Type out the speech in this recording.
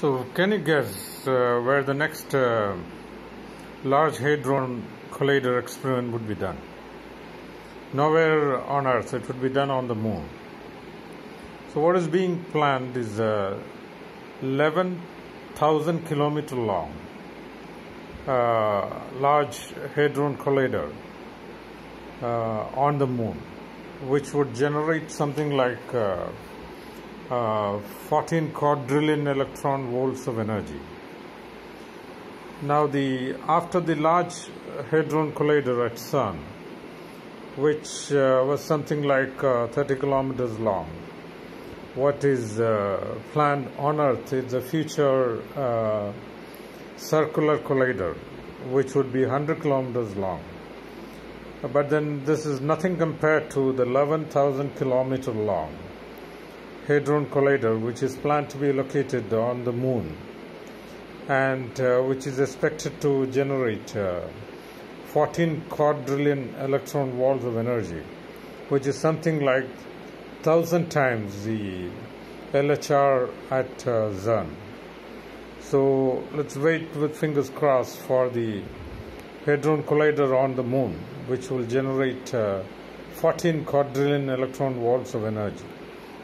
So, can you guess uh, where the next uh, Large Hadron Collider experiment would be done? Nowhere on Earth, it would be done on the moon. So, what is being planned is a 11,000 kilometer long uh, Large Hadron Collider uh, on the moon, which would generate something like uh, uh, 14 quadrillion electron volts of energy. Now, the after the Large Hadron Collider at CERN, which uh, was something like uh, 30 kilometers long, what is uh, planned on Earth is a future uh, circular collider, which would be 100 kilometers long. But then this is nothing compared to the 11,000 kilometer long Hadron Collider, which is planned to be located on the moon and uh, which is expected to generate uh, 14 quadrillion electron volts of energy, which is something like 1000 times the LHR at uh, CERN. So let's wait with fingers crossed for the Hadron Collider on the moon, which will generate uh, 14 quadrillion electron volts of energy.